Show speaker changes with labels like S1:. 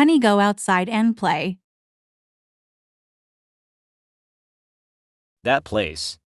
S1: Honey, go outside and play.
S2: That place.